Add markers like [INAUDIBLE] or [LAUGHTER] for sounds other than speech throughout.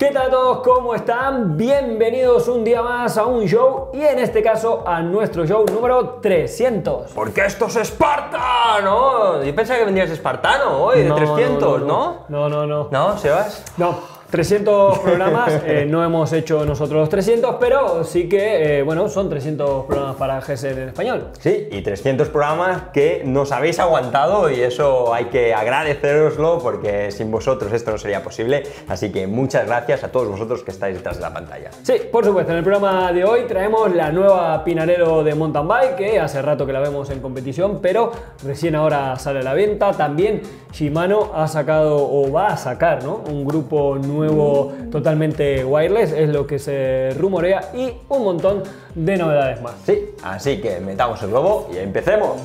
¿Qué tal a todos? ¿Cómo están? Bienvenidos un día más a un show y en este caso a nuestro show número 300. Porque esto es Esparta, ¿no? Yo pensaba que vendrías espartano hoy, de 300, ¿no? No, no, no. ¿No, Sebas? No. 300 [LAUGHS] programas, eh, no hemos hecho nosotros los 300, pero sí que, eh, bueno, son 300 programas para GSR en español. Sí, y 300 programas que nos habéis aguantado y eso hay que agradeceroslo porque sin vosotros esto no sería posible. Así que muchas gracias a todos vosotros que estáis detrás de la pantalla. Sí, por supuesto, en el programa de hoy traemos la nueva Pinarello de mountain bike, que hace rato que la vemos en competición, pero recién ahora sale a la venta. También Shimano ha sacado o va a sacar, ¿no? Un grupo nuevo nuevo totalmente wireless, es lo que se rumorea y un montón de novedades más. Sí, así que metamos el globo y empecemos.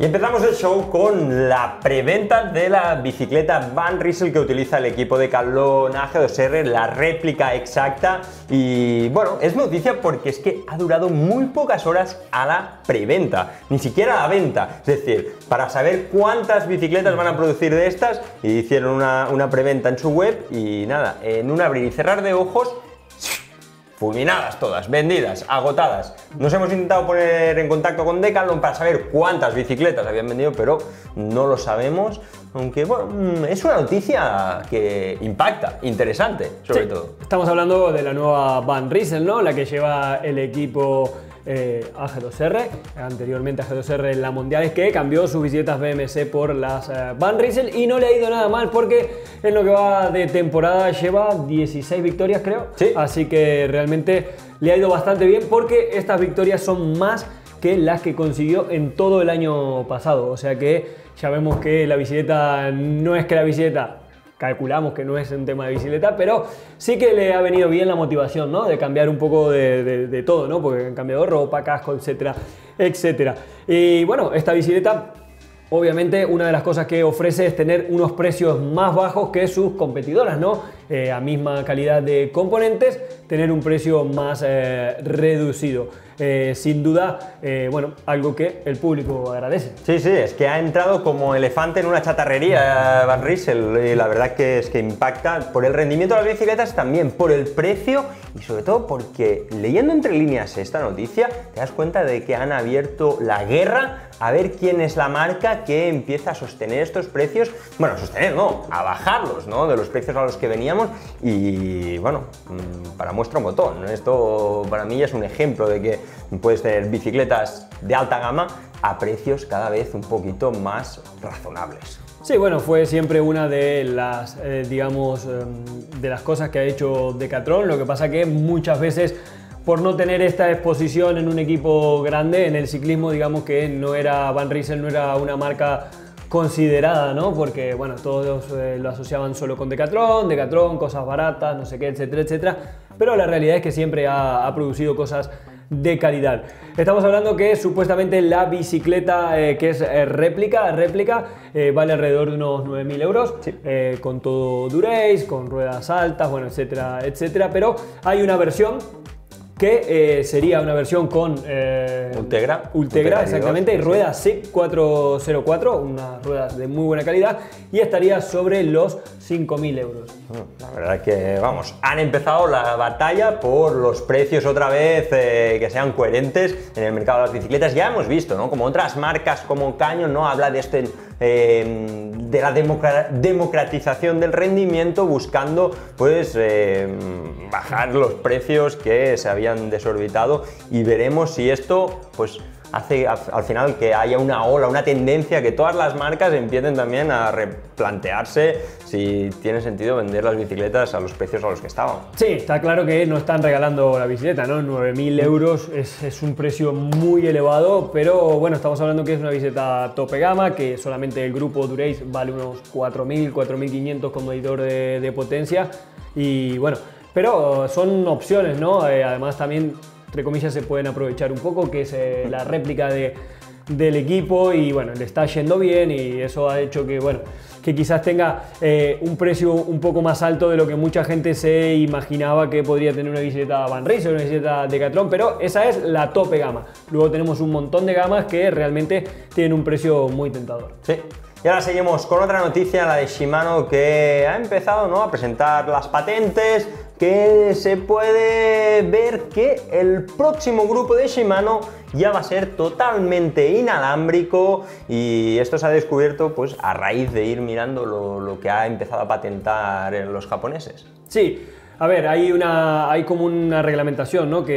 Y empezamos el show con la preventa de la bicicleta Van Riesel que utiliza el equipo de Calón AG2R, la réplica exacta. Y bueno, es noticia porque es que ha durado muy pocas horas a la preventa, ni siquiera a la venta. Es decir, para saber cuántas bicicletas van a producir de estas, hicieron una, una preventa en su web y nada, en un abrir y cerrar de ojos fulminadas todas, vendidas, agotadas. Nos hemos intentado poner en contacto con Decathlon para saber cuántas bicicletas habían vendido, pero no lo sabemos. Aunque bueno, mm, es una noticia que impacta, interesante, sobre todo. Estamos hablando de la nueva Van Riesel, ¿no? La que lleva el equipo eh, AG2R, anteriormente AG2R en la Mundial, que cambió sus bicicletas BMC por las eh, Van Riesel y no le ha ido nada mal porque en lo que va de temporada lleva 16 victorias creo, Sí. así que realmente le ha ido bastante bien porque estas victorias son más que las que consiguió en todo el año pasado, o sea que ya vemos que la bicicleta no es que la bicicleta calculamos que no es un tema de bicicleta, pero sí que le ha venido bien la motivación, ¿no? De cambiar un poco de, todo, ¿no? Porque han cambiado ropa, casco, etcétera, etcétera. Y bueno, esta bicicleta, obviamente, una de las cosas que ofrece es tener unos precios más bajos que sus competidoras, ¿no? Eh, a misma calidad de componentes, tener un precio más eh, reducido. Eh, sin duda, eh, bueno, algo que el público agradece. Sí, sí, es que ha entrado como elefante en una chatarrería Van Riesel y la verdad que es que impacta por el rendimiento de las bicicletas, también por el precio y sobre todo porque leyendo entre líneas esta noticia te das cuenta de que han abierto la guerra a ver quién es la marca que empieza a sostener estos precios, bueno, sostener no, a bajarlos, ¿no? De los precios a los que veníamos y bueno, mm, para muestra un botón, esto para mí es un ejemplo de que puedes tener bicicletas de alta gama a precios cada vez un poquito más razonables. Sí, bueno, fue siempre una de las, eh, digamos, em, de las cosas que ha hecho Decathlon. Lo que pasa que muchas veces, por no tener esta exposición en un equipo grande, en el ciclismo, digamos que no era Van Riesel, no era una marca considerada, ¿no? Porque, bueno, todos eh, lo asociaban solo con Decathlon, Decathlon, cosas baratas, no sé qué, etcétera, etcétera. Pero la realidad es que siempre ha, ha producido cosas de calidad. Estamos hablando que supuestamente la bicicleta eh, que es eh, réplica, réplica eh, vale alrededor de unos 9.000 euros, eh, con todo Durace, con ruedas altas, bueno, etcétera, etcétera. Pero hay una versión que eh, sería una versión con eh, Ultegra. Ultegra, Ultegra exactamente, y sí. ruedas SIG 404, unas ruedas de muy buena calidad, y estaría sobre los 5.000 euros. La verdad es que, vamos, han empezado la batalla por los precios otra vez eh, que sean coherentes en el mercado de las bicicletas. Ya hemos visto, ¿no? Como otras marcas como Canyon, ¿no? Habla de este eh, de la democra- democratización del rendimiento buscando pues eh, bajar los precios que se habían desorbitado. Y veremos si esto pues hace al al final que haya una ola, una tendencia, que todas las marcas empiecen también a replantearse si tiene sentido vender las bicicletas a los precios a los que estaban. Sí, está claro que no están regalando la bicicleta, ¿no? 9.000 euros es, un precio muy elevado, pero bueno, estamos hablando que es una bicicleta tope gama, que solamente el grupo Durace vale unos 4.000, 4.500 con medidor de, de potencia y bueno, pero son opciones, ¿no? Eh, además también, entre comillas, se pueden aprovechar un poco, que es eh, la réplica de, del equipo y bueno, le está yendo bien y eso ha hecho que, bueno, que quizás tenga eh, un precio un poco más alto de lo que mucha gente se imaginaba que podría tener una bicicleta Van Race o una bicicleta Decathlon, pero esa es la tope gama. Luego tenemos un montón de gamas que realmente tienen un precio muy tentador. Sí. Y ahora seguimos con otra noticia, la de Shimano, que ha empezado ¿no? a presentar las patentes, que se puede ver que el próximo grupo de Shimano ya va a ser totalmente inalámbrico y esto se ha descubierto pues a raíz de ir mirando lo, que ha empezado a patentar los japoneses. Sí, a ver, hay, una, hay como una reglamentación, ¿no? Que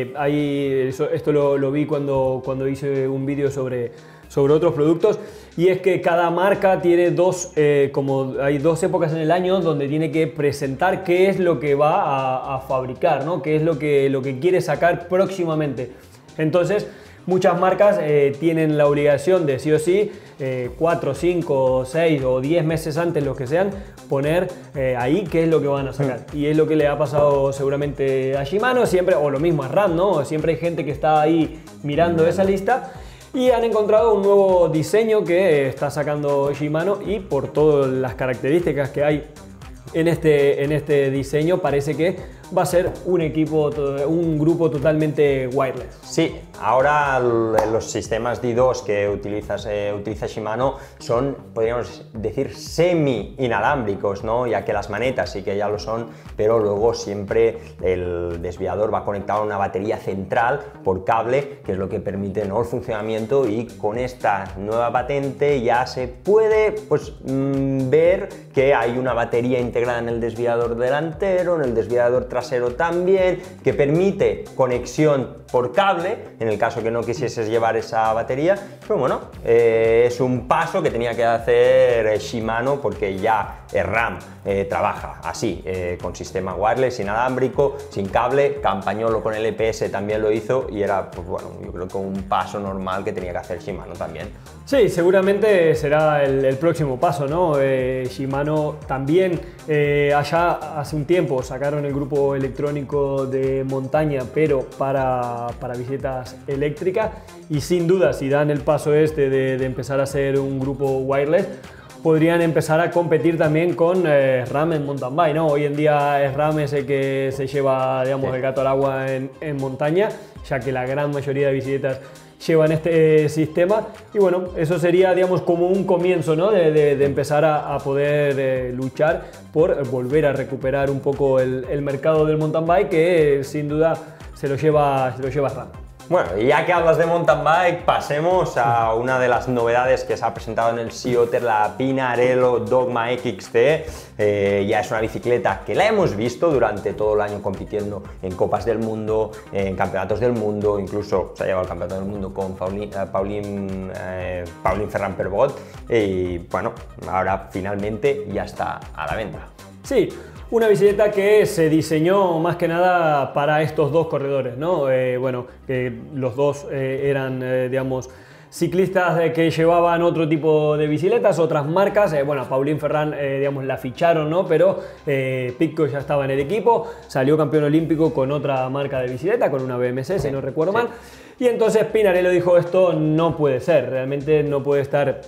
eh, hay, esto lo, lo, vi cuando, cuando hice un vídeo sobre, sobre otros productos y es que cada marca tiene dos, eh, como hay dos épocas en el año donde tiene que presentar qué es lo que va a, fabricar, ¿no? qué es lo que, lo que quiere sacar próximamente. Entonces, muchas marcas eh, tienen la obligación de sí o sí, 4, 5, 6 o 10 meses antes, lo que sean, poner eh, ahí qué es lo que van a sacar. Mm. Y es lo que le ha pasado seguramente a Shimano, siempre, o lo mismo a RAM, ¿no? Siempre hay gente que está ahí mirando esa lista y han encontrado un nuevo diseño que está sacando Shimano y por todas las características que hay en este, en este diseño parece que va a ser un equipo, un grupo totalmente wireless. Sí, ahora los sistemas D2 que utilizas, eh, utiliza Shimano son, podríamos decir, semi-inalámbricos, ¿no? ya que las manetas sí que ya lo son, pero luego siempre el desviador va conectado a una batería central por cable, que es lo que permite ¿no? el funcionamiento y con esta nueva patente ya se puede pues, mm, ver que hay una batería integrada en el desviador delantero, en el desviador trasero, también, que permite conexión por cable, en el caso que no quisieses llevar esa batería. Pero bueno, eh, es un paso que tenía que hacer eh, Shimano porque ya el RAM eh, trabaja así, con sistema wireless, inalámbrico, sin cable. Campañolo con el EPS también lo hizo y era, pues bueno, yo creo que un paso normal que tenía que hacer Shimano también. Sí, seguramente será el, próximo paso, ¿no? Shimano también allá hace un tiempo sacaron el grupo electrónico de montaña, pero para, para bicicletas eléctricas. Y sin duda, si dan el paso este de, empezar a ser un grupo wireless, podrían empezar a competir también con eh, RAM en mountain bike, ¿no? Hoy en día es RAM ese que se lleva, digamos, el gato al agua en, en, montaña, ya que la gran mayoría de bicicletas llevan este sistema y bueno, eso sería digamos como un comienzo ¿no? de, empezar a, poder eh, luchar por volver a recuperar un poco el, el, mercado del mountain bike que sin duda se lo lleva, se lo lleva RAM. Bueno, ya que hablas de mountain bike, pasemos a una de las novedades que se ha presentado en el Sea la Pinarello Dogma XT. Eh, ya es una bicicleta que la hemos visto durante todo el año compitiendo en Copas del Mundo, en Campeonatos del Mundo, incluso se ha llevado al Campeonato del Mundo con Pauline, eh, Pauline, eh, Ferran Perbot. Y bueno, ahora finalmente ya está a la venta. Sí, una bicicleta que se diseñó más que nada para estos dos corredores, ¿no? Eh, bueno, que los dos eh, eran, eh, digamos, ciclistas que llevaban otro tipo de bicicletas, otras marcas. bueno, Paulín Ferrán, digamos, la ficharon, ¿no? Pero Pico ya estaba en el equipo, salió campeón olímpico con otra marca de bicicleta, con una BMC, si no recuerdo mal. Y entonces Pinarello dijo, esto no puede ser, realmente no puede estar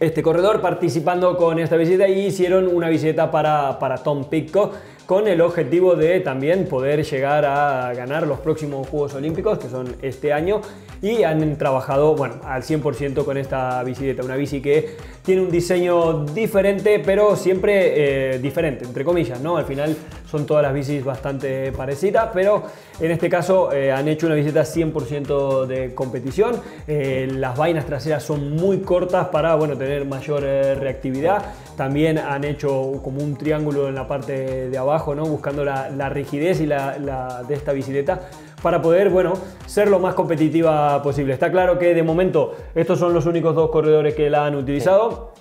este corredor participando con esta visita y hicieron una visita para, para Tom Pitcock con el objetivo de también poder llegar a ganar los próximos Juegos Olímpicos, que son este año, y han trabajado bueno, al 100% con esta bicicleta, una bici que tiene un diseño diferente, pero siempre eh, diferente, entre comillas, ¿no? Al final son todas las bicis bastante parecidas, pero en este caso eh, han hecho una bicicleta 100% de competición, eh, las vainas traseras son muy cortas para bueno, tener mayor reactividad, también han hecho como un triángulo en la parte de abajo, ¿no? buscando la, rigidez y la, de esta bicicleta para poder, bueno, ser lo más competitiva posible. Está claro que de momento estos son los únicos dos corredores que la han utilizado.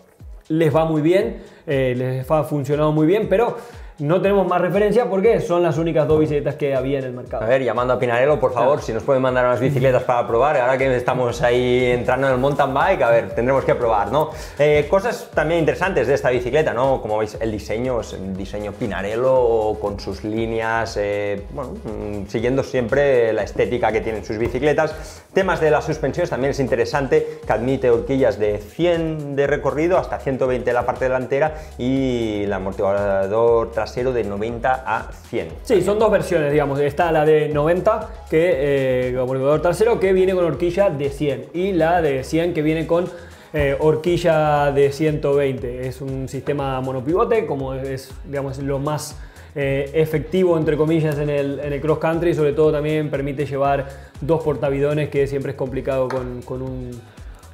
Les va muy bien, eh, les ha funcionado muy bien, pero no tenemos más referencia porque son las únicas dos bicicletas que había en el mercado. A ver, llamando a Pinarello, por favor, si nos pueden mandar unas bicicletas para probar. Ahora que estamos ahí entrando en el mountain bike, a ver, tendremos que probar, ¿no? Eh, cosas también interesantes de esta bicicleta, ¿no? Como veis, el diseño es un diseño Pinarello con sus líneas, eh, bueno, mm, siguiendo siempre la estética que tienen sus bicicletas. Temas de las suspensiones también es interesante, que admite horquillas de 100 de recorrido hasta 120 en la parte delantera y el amortiguador trasero de 90 a 100. Sí, son dos versiones, digamos. Está la de 90, que eh, amortiguador trasero, que viene con horquilla de 100 y la de 100 que viene con eh, horquilla de 120. Es un sistema monopivote, como es digamos, lo más eh, efectivo, entre comillas, en el, en el cross country. Sobre todo también permite llevar dos portavidones, que siempre es complicado con, con un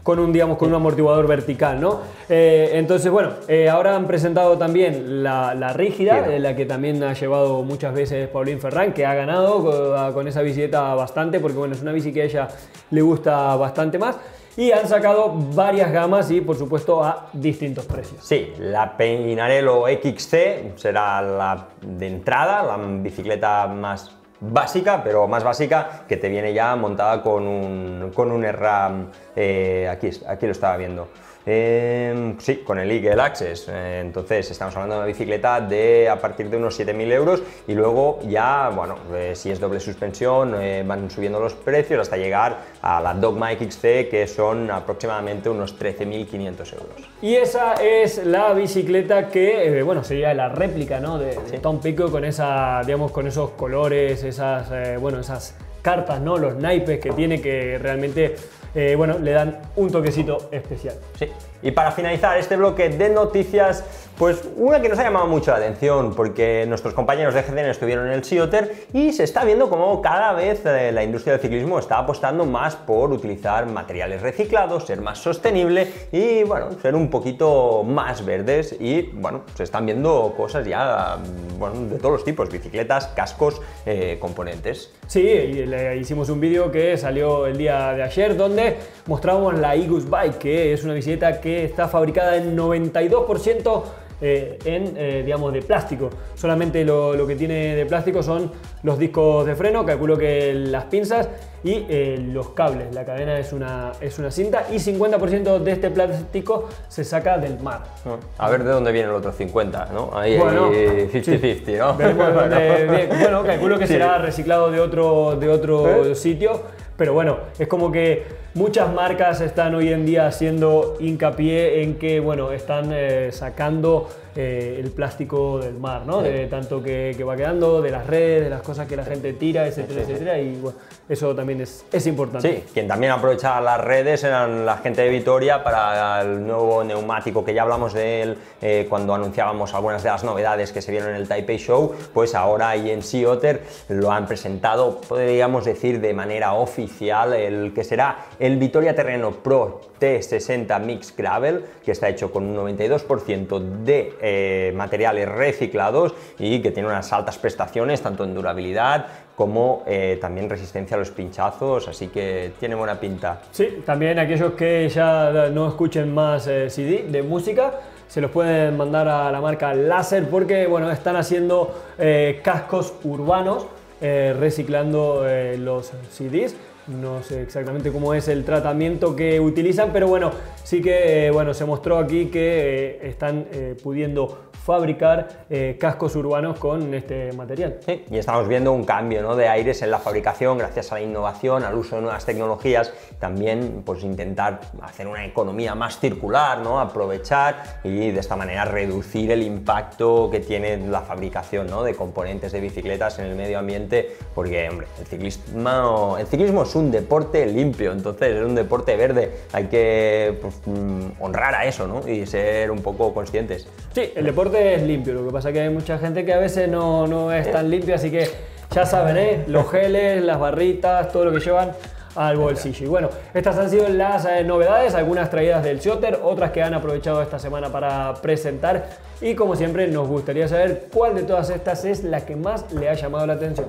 con un, digamos, con un amortiguador vertical, ¿no? Eh, entonces, bueno, eh, ahora han presentado también la, la rígida, eh, la que también ha llevado muchas veces Paulín Ferrán, que ha ganado con, con esa bicicleta bastante, porque bueno, es una bici que a ella le gusta bastante más. Y han sacado varias gamas y, por supuesto, a distintos precios. Sí, la Peinarello XC será la de entrada, la bicicleta más básica, pero más básica, que te viene ya montada con un, con un RAM, eh, aquí, aquí lo estaba viendo. Eh, sí, con el Eagle Access. Eh, entonces, estamos hablando de una bicicleta de a partir de unos 7.000 euros y luego ya, bueno, eh, si es doble suspensión, eh, van subiendo los precios hasta llegar a la Dogma XC, que son aproximadamente unos 13.500 euros. Y esa es la bicicleta que, bueno, sería la réplica, ¿no? De, de Tom Pico con esa, digamos, con esos colores, esas, bueno, esas cartas, ¿no? Los naipes que tiene que realmente, eh, bueno, le dan un toquecito especial. Sí. Y para finalizar este bloque de noticias, pues una que nos ha llamado mucho la atención, porque nuestros compañeros de GCN estuvieron en el Sioter y se está viendo como cada vez eh, la industria del ciclismo está apostando más por utilizar materiales reciclados, ser más sostenible y bueno, ser un poquito más verdes y bueno, se están viendo cosas ya mm, de todos los tipos, bicicletas, cascos, eh, componentes. Sí, hicimos un vídeo que salió el día de ayer donde mostrábamos la Igus Bike, que es una bicicleta que está fabricada en 92% eh, en, eh, digamos, de plástico. Solamente lo, lo que tiene de plástico son los discos de freno, calculo que las pinzas y eh, los cables. La cadena es una, es una cinta y 50% de este plástico se saca del mar. A ver de dónde viene el otro 50, ¿no? Ahí, Bueno, ahí, sí. 50-50, ¿no? [LAUGHS] Bueno, calculo que Sí. será reciclado de otro, de otro sitio, pero bueno, es como que muchas marcas están hoy en día haciendo hincapié en que, bueno, están eh, sacando eh, el plástico del mar, ¿no? De tanto que, que va quedando, de las redes, de las cosas que la gente tira, etcétera, Sí, sí, sí. etcétera, y bueno, eso también es, es importante. Sí, quien también aprovechaba las redes eran la gente de Vitoria para el nuevo neumático que ya hablamos de él eh, cuando anunciábamos algunas de las novedades que se vieron en el Taipei Show, pues ahora Sea Otter lo han presentado, podríamos decir de manera oficial, el que será el Vitoria Terreno Pro T60 Mix Gravel, que está hecho con un 92% de eh, materiales reciclados y que tiene unas altas prestaciones tanto en durabilidad como eh, también resistencia a los pinchazos, así que tiene buena pinta. Sí, también aquellos que ya no escuchen más eh, CD de música, se los pueden mandar a la marca Láser porque bueno, están haciendo cascos urbanos reciclando los CDs. No sé exactamente cómo es el tratamiento que utilizan, pero bueno, sí que eh, bueno, se mostró aquí que eh, están eh, pudiendo fabricar eh, cascos urbanos con este material. Sí, y estamos viendo un cambio ¿no? de aires en la fabricación gracias a la innovación, al uso de nuevas tecnologías, también pues intentar hacer una economía más circular, ¿no? aprovechar y de esta manera reducir el impacto que tiene la fabricación ¿no? de componentes de bicicletas en el medio ambiente, porque hombre, el ciclismo, el ciclismo es un deporte limpio, entonces es un deporte verde, hay que pues, mm, honrar a eso ¿no? y ser un poco conscientes. Sí, el deporte es limpio, lo que pasa es que hay mucha gente que a veces no, no es tan limpia, así que ya saben, ¿eh? los geles, las barritas, todo lo que llevan al bolsillo. Y bueno, estas han sido las eh, novedades, algunas traídas del Shotter, otras que han aprovechado esta semana para presentar y como siempre nos gustaría saber cuál de todas estas es la que más le ha llamado la atención.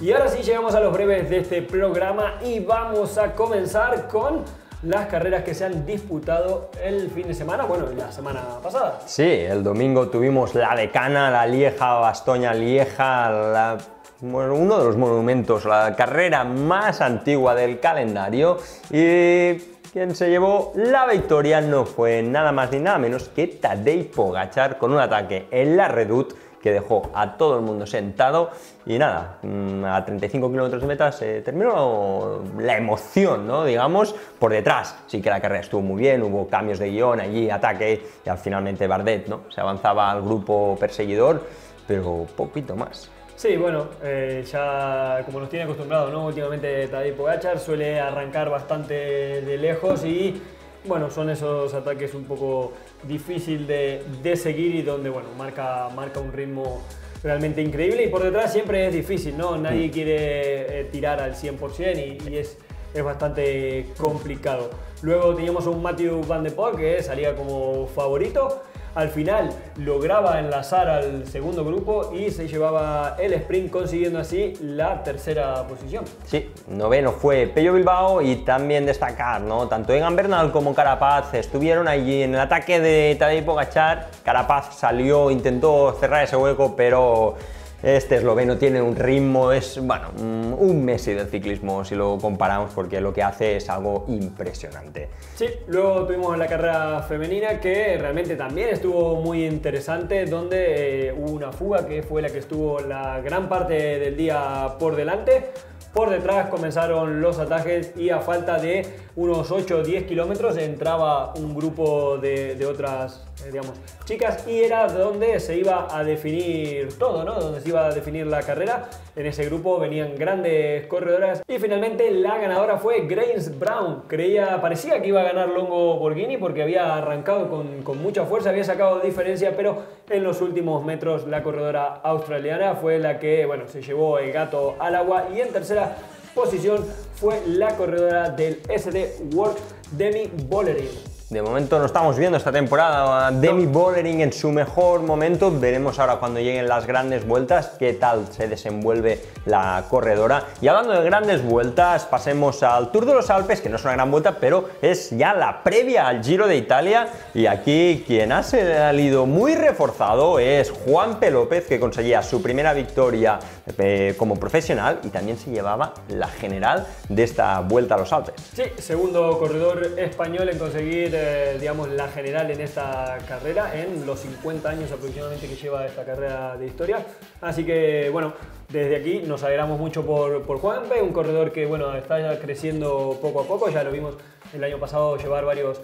Y ahora sí llegamos a los breves de este programa y vamos a comenzar con las carreras que se han disputado el fin de semana, bueno, la semana pasada. Sí, el domingo tuvimos la decana, la Lieja, Bastoña Lieja, bueno, uno de los monumentos, la carrera más antigua del calendario y quien se llevó la victoria no fue nada más ni nada menos que Tadej Pogachar con un ataque en la Redut que dejó a todo el mundo sentado y nada, mm, a 35 kilómetros de meta se terminó la emoción, ¿no? Digamos, por detrás. Sí que la carrera estuvo muy bien, hubo cambios de guion allí, ataque y al finalmente Bardet, ¿no? Se avanzaba al grupo perseguidor, pero poquito más. Sí, bueno, eh, ya como nos tiene acostumbrado, ¿no? Últimamente Tadej Pogachar suele arrancar bastante de lejos y bueno, son esos ataques un poco difícil de, de seguir y donde bueno, marca, marca un ritmo realmente increíble y por detrás siempre es difícil, ¿no? Nadie quiere eh, tirar al 100% y, y es, es bastante complicado. Luego teníamos a un Matthew Van de Poel que salía como favorito. Al final lograba enlazar al segundo grupo y se llevaba el sprint consiguiendo así la tercera posición. Sí, noveno fue Pello Bilbao y también destacar, ¿no? Tanto Egan Bernal como Carapaz estuvieron allí en el ataque de Tadej Pogacar. Carapaz salió, intentó cerrar ese hueco, pero este esloveno tiene un ritmo, es bueno, mm, un Messi del ciclismo si lo comparamos porque lo que hace es algo impresionante. Sí, luego tuvimos la carrera femenina que realmente también estuvo muy interesante, donde eh, hubo una fuga que fue la que estuvo la gran parte del día por delante. Por detrás comenzaron los ataques y a falta de unos 8 o 10 kilómetros entraba un grupo de, de otras digamos, chicas y era donde se iba a definir todo, ¿no? Donde se iba a definir la carrera. En ese grupo venían grandes corredoras y finalmente la ganadora fue Grace Brown. Creía, parecía que iba a ganar Longo Borghini porque había arrancado con, con mucha fuerza, había sacado diferencia, pero en los últimos metros la corredora australiana fue la que, bueno, se llevó el gato al agua y en tercera posición fue la corredora del SD World Demi Bollerin. De momento no estamos viendo esta temporada a Demi Bollering en su mejor momento. Veremos ahora cuando lleguen las grandes vueltas qué tal se desenvuelve la corredora. Y hablando de grandes vueltas, pasemos al Tour de los Alpes, que no es una gran vuelta, pero es ya la previa al Giro de Italia. Y aquí quien ha salido muy reforzado es Juan P. López, que conseguía su primera victoria eh, como profesional y también se llevaba la general de esta vuelta a los Alpes. Sí, segundo corredor español en conseguir digamos, la general en esta carrera, en los 50 años aproximadamente que lleva esta carrera de historia. Así que, bueno, desde aquí nos alegramos mucho por, por Juanpe, un corredor que, bueno, está creciendo poco a poco, ya lo vimos el año pasado llevar varios,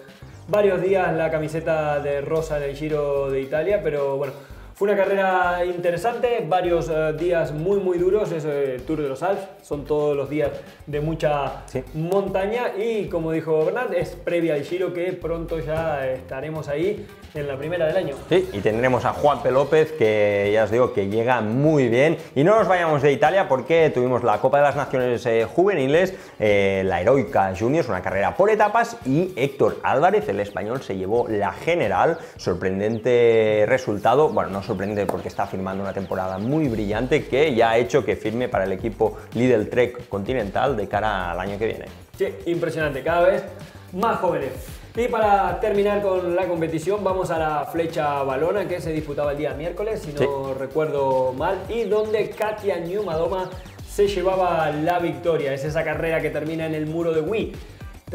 varios días la camiseta de rosa en el Giro de Italia, pero bueno, fue una carrera interesante, varios eh, días muy muy duros, es el Tour de los Alpes, son todos los días de mucha montaña y como dijo Bernard, es previa al Giro que pronto ya estaremos ahí en la primera del año. Sí, y tendremos a Juan P. López que ya os digo que llega muy bien y no nos vayamos de Italia porque tuvimos la Copa de las Naciones eh, Juveniles, eh, la Heroica Juniors, una carrera por etapas y Héctor Álvarez, el español, se llevó la general, sorprendente resultado, bueno, no sorprende porque está firmando una temporada muy brillante que ya ha hecho que firme para el equipo Lidl Trek Continental de cara al año que viene. Sí, impresionante, cada vez más jóvenes. Y para terminar con la competición, vamos a la flecha balona que se disputaba el día miércoles, si no recuerdo mal, y donde Katia Newmadoma se llevaba la victoria. Es esa carrera que termina en el muro de Wii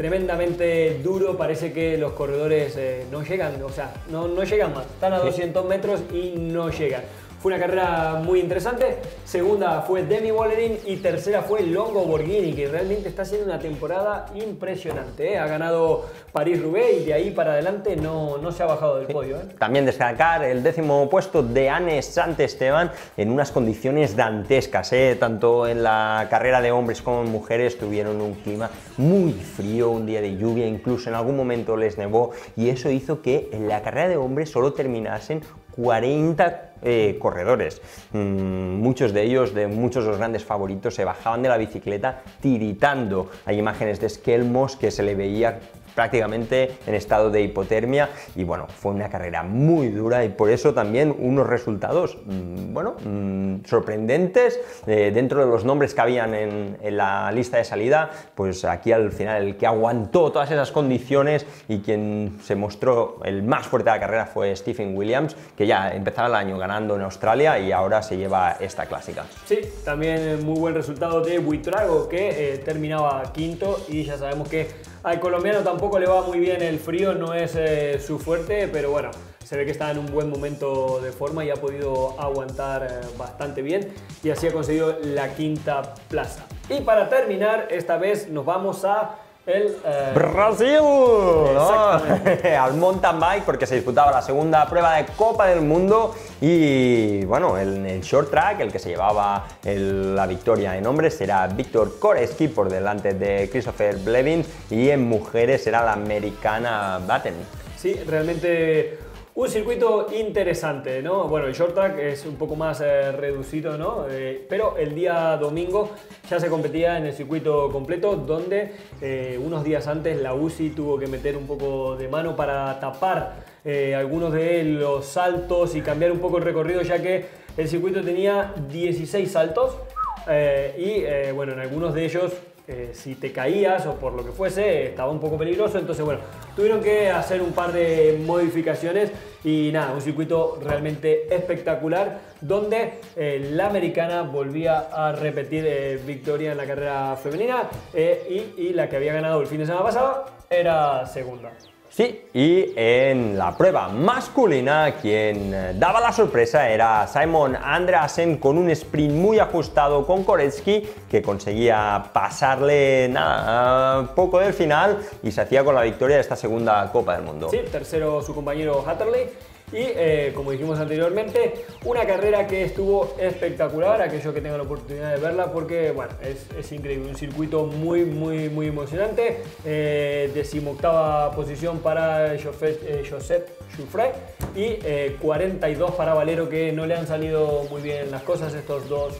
tremendamente duro, parece que los corredores eh, no llegan, o sea, no, no llegan más, están a 200 metros y no llegan. Fue una carrera muy interesante. Segunda fue Demi Wallerin y tercera fue Longo Borghini, que realmente está haciendo una temporada impresionante. ¿eh? Ha ganado París-Roubaix y de ahí para adelante no, no se ha bajado del podio. ¿eh? También destacar el décimo puesto de Anne Santesteban en unas condiciones dantescas. ¿eh? Tanto en la carrera de hombres como en mujeres tuvieron un clima muy frío, un día de lluvia, incluso en algún momento les nevó y eso hizo que en la carrera de hombres solo terminasen 40 eh, corredores. Mm, muchos de ellos, de muchos de los grandes favoritos, se bajaban de la bicicleta tiritando. Hay imágenes de Skelmos que se le veía prácticamente en estado de hipotermia y bueno, fue una carrera muy dura y por eso también unos resultados, mm, bueno, mm, sorprendentes eh, dentro de los nombres que habían en, la lista de salida, pues aquí al final el que aguantó todas esas condiciones y quien se mostró el más fuerte de la carrera fue Stephen Williams, que ya empezaba el año ganando en Australia y ahora se lleva esta clásica. Sí, también muy buen resultado de Buitrago que eh, terminaba quinto y ya sabemos que al colombiano tampoco le va muy bien el frío, no es eh, su fuerte, pero bueno, se ve que está en un buen momento de forma y ha podido aguantar eh, bastante bien y así ha conseguido la quinta plaza. Y para terminar, esta vez nos vamos a el... eh, Brasil, [LAUGHS] al mountain bike porque se disputaba la segunda prueba de Copa del Mundo y bueno, en el short track el que se llevaba la victoria en hombres será Víctor Koreski por delante de Christopher Blevins y en mujeres será la americana Batten. Sí, realmente un circuito interesante, ¿no? Bueno, el short track es un poco más eh, reducido, ¿no? Eh, pero el día domingo ya se competía en el circuito completo, donde eh, unos días antes la UCI tuvo que meter un poco de mano para tapar algunos de los saltos y cambiar un poco el recorrido, ya que el circuito tenía 16 saltos y, bueno, en algunos de ellos eh, si te caías o por lo que fuese, estaba un poco peligroso. Entonces, bueno, tuvieron que hacer un par de modificaciones y nada, un circuito realmente espectacular donde eh, la americana volvía a repetir eh, victoria en la carrera femenina y, y la que había ganado el fin de semana pasado era segunda. Sí, y en la prueba masculina quien eh, daba la sorpresa era Simon Andreasen con un sprint muy ajustado con Koretsky que conseguía pasarle nada, poco del final y se hacía con la victoria de esta segunda Copa del Mundo. Sí, tercero su compañero Hatterley y eh, como dijimos anteriormente, una carrera que estuvo espectacular, aquellos que tengan la oportunidad de verla, porque bueno, es, increíble, un circuito muy, muy, muy emocionante. Eh, decimoctava posición para Joseph, eh, Joseph y 42 para Valero, que no le han salido muy bien las cosas estos dos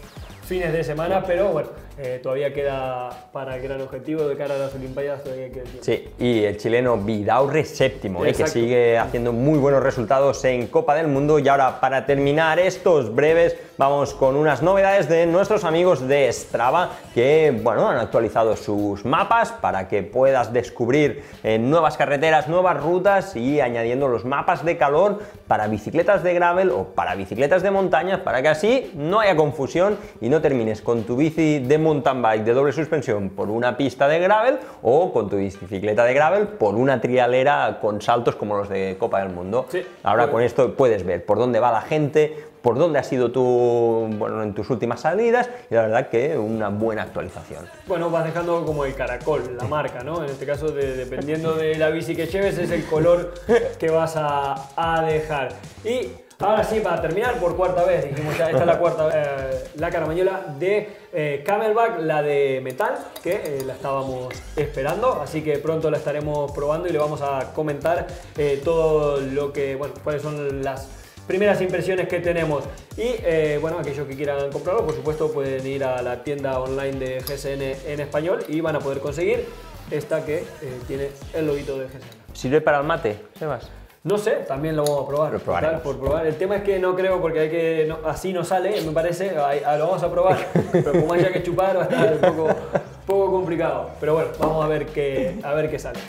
fines de semana, pero bueno, eh, todavía queda para el gran objetivo de cara a las Olimpiadas. Todavía queda Sí, y el chileno Vidaurre séptimo, eh, que sigue haciendo muy buenos resultados en Copa del Mundo. Y ahora, para terminar estos breves, vamos con unas novedades de nuestros amigos de Strava, que bueno, han actualizado sus mapas para que puedas descubrir eh, nuevas carreteras, nuevas rutas y añadiendo los mapas de calor para bicicletas de gravel o para bicicletas de montaña, para que así no haya confusión y no termines con tu bici de montaña mountain bike de doble suspensión por una pista de gravel o con tu bicicleta de gravel por una trialera con saltos como los de Copa del Mundo. Ahora con esto puedes ver por dónde va la gente, por dónde ha sido tu, bueno, en tus últimas salidas y la verdad que una buena actualización. Bueno, vas dejando como el caracol, la marca, ¿no? En este caso, dependiendo de la bici que lleves, es el color que vas a, a dejar. Y Ahora sí, para terminar, por cuarta vez, dijimos ya, esta es la cuarta, eh, la caramañola de eh, Camelback, la de metal, que eh, la estábamos esperando, así que pronto la estaremos probando y le vamos a comentar todo lo que, cuáles son las primeras impresiones que tenemos. Y bueno, aquellos que quieran comprarlo, por supuesto, pueden ir a la tienda online de GSN en español y van a poder conseguir esta que tiene el loguito de GSN. ¿Sirve para el mate, Sebas? No sé, también lo vamos a probar. Lo por probar. El tema es que no creo porque hay que así no sale, me parece. Ah, lo vamos a probar, [LAUGHS] pero como haya que chupar va a estar un poco, poco complicado. Pero bueno, vamos a ver qué, a ver qué sale.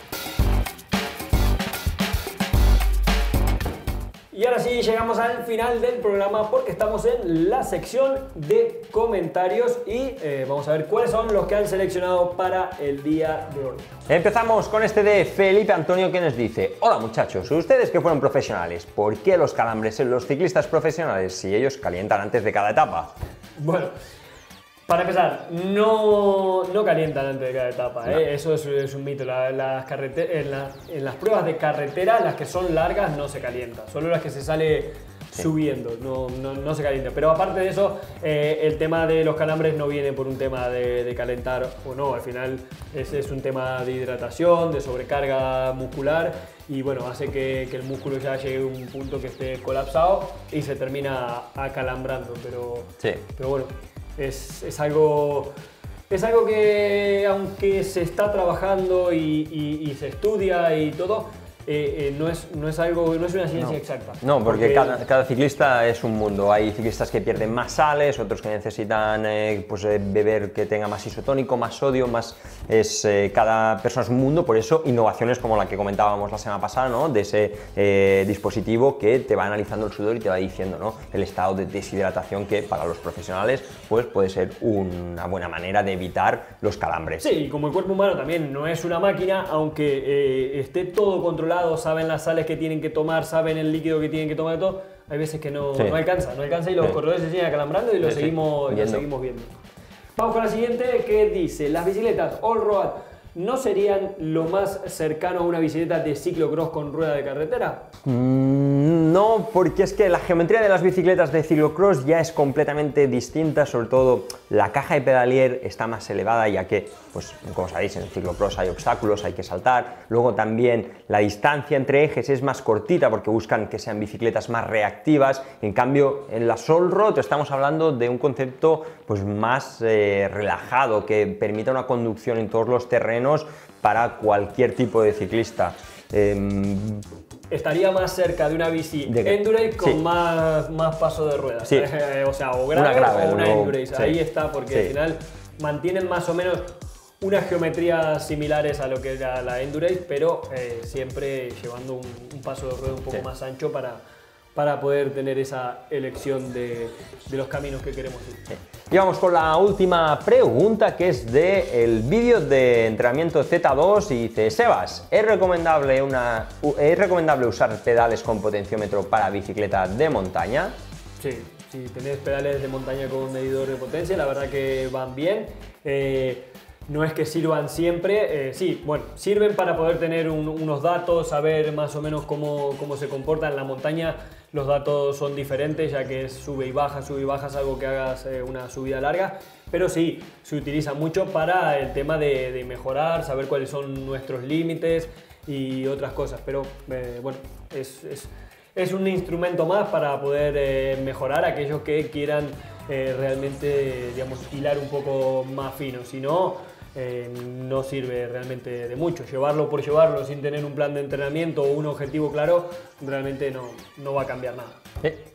Y ahora sí llegamos al final del programa porque estamos en la sección de comentarios y eh, vamos a ver cuáles son los que han seleccionado para el día de hoy. Empezamos con este de Felipe Antonio que nos dice, hola muchachos, ustedes que fueron profesionales, ¿por qué los calambres en los ciclistas profesionales si ellos calientan antes de cada etapa? Bueno, para empezar, no, no calientan antes de cada etapa, ¿eh? eso es, un mito. las en, en, las pruebas de carretera, las que son largas no se calientan, solo las que se sale subiendo, no, no, se calienta. Pero aparte de eso, eh, el tema de los calambres no viene por un tema de, calentar o no, al final ese es un tema de hidratación, de sobrecarga muscular y bueno, hace que, que, el músculo ya llegue a un punto que esté colapsado y se termina acalambrando. Pero, sí. pero bueno, es, algo, es algo que aunque se está trabajando y se estudia y todo, eh, eh, no, es, no, es algo, no es una ciencia exacta. No, porque, cada, cada, ciclista es un mundo. Hay ciclistas que pierden más sales, otros que necesitan eh, pues, beber que tenga más isotónico, más sodio, más es cada persona es un mundo. Por eso innovaciones como la que comentábamos la semana pasada, ¿no? de ese dispositivo que te va analizando el sudor y te va diciendo ¿no? el estado de deshidratación que para los profesionales pues, puede ser una buena manera de evitar los calambres. Sí, como el cuerpo humano también no es una máquina, aunque esté todo controlado saben las sales que tienen que tomar, saben el líquido que tienen que tomar, todo. Hay veces que no, no alcanza, no alcanza y los corredores se siguen acalambrando y lo, seguimos, seguimos viendo. Vamos con la siguiente que dice, las bicicletas All Road ¿no serían lo más cercano a una bicicleta de ciclocross con rueda de carretera? Mm, no, porque es que la geometría de las bicicletas de ciclocross ya es completamente distinta, sobre todo la caja de pedalier está más elevada ya que, pues como sabéis, en el ciclocross hay obstáculos, hay que saltar, luego también la distancia entre ejes es más cortita porque buscan que sean bicicletas más reactivas, en cambio en la Soul Road estamos hablando de un concepto pues más eh, relajado que permita una conducción en todos los terrenos para cualquier tipo de ciclista. Em, estaría más cerca de una bici De- endurance con sí. más, más paso de ruedas. Sí. Eh, o sea, o grave, Una grave, o una no- endurance. sí. Ahí está, porque al final mantienen más o menos unas geometrías similares a lo que era la endurance, pero eh, siempre llevando un, un paso de rueda un poco más ancho para, para poder tener esa elección de, de los caminos que queremos ir. Y vamos con la última pregunta que es de el vídeo de entrenamiento Z2 y dice Sebas, ¿es recomendable, una, ¿es recomendable usar pedales con potenciómetro para bicicleta de montaña? Sí, si tenés pedales de montaña con medidor de potencia, la verdad que van bien. Eh, no es que sirvan siempre, eh, sí, bueno, sirven para poder tener un- unos datos, saber más o menos cómo, cómo se comporta en la montaña. Los datos son diferentes, ya que es sube y baja, sube y baja, salvo que hagas eh, una subida larga. Pero sí, se utiliza mucho para el tema de, mejorar, saber cuáles son nuestros límites y otras cosas. Pero eh, bueno, es, es- es un instrumento más para poder eh, mejorar aquellos que quieran realmente, digamos, hilar un poco más fino. Si no, eh, no sirve realmente de mucho. Llevarlo por llevarlo sin tener un plan de entrenamiento o un objetivo claro, realmente no, no va a cambiar nada.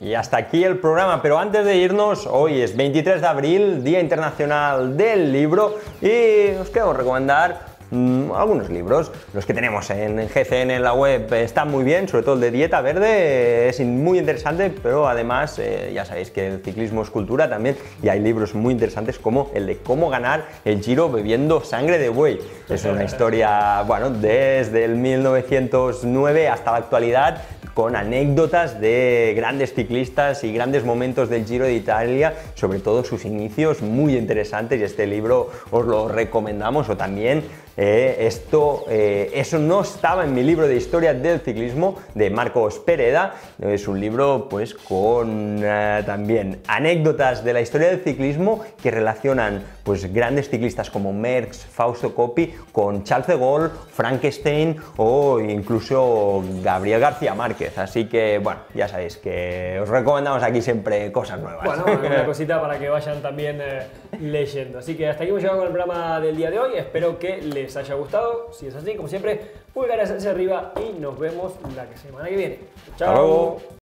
Y hasta aquí el programa, pero antes de irnos, hoy es 23 de abril, Día Internacional del Libro, y os queremos recomendar mm, algunos libros. Los que tenemos en GCN en la web están muy bien, sobre todo el de Dieta Verde es muy interesante, pero además eh, ya sabéis que el ciclismo es cultura también, y hay libros muy interesantes como el de cómo ganar el Giro bebiendo sangre de buey. Es una historia, bueno, desde el 1909 hasta la actualidad, con anécdotas de grandes ciclistas y grandes momentos del Giro de Italia, sobre todo sus inicios muy interesantes y este libro os lo recomendamos o también eh, esto, eh, eso no estaba en mi libro de historia del ciclismo de Marcos Pereda, es un libro pues con eh, también anécdotas de la historia del ciclismo que relacionan pues grandes ciclistas como Merckx, Fausto Coppi con Charles de Gaulle, Frankenstein o incluso Gabriel García Márquez. Así que, bueno, ya sabéis que os recomendamos aquí siempre cosas nuevas. Bueno, una [LAUGHS] cosita para que vayan también eh, leyendo. Así que hasta aquí hemos llegado con el programa del día de hoy. Espero que les haya gustado. Si es así, como siempre, pulgares hacia arriba y nos vemos la semana que viene. Luego.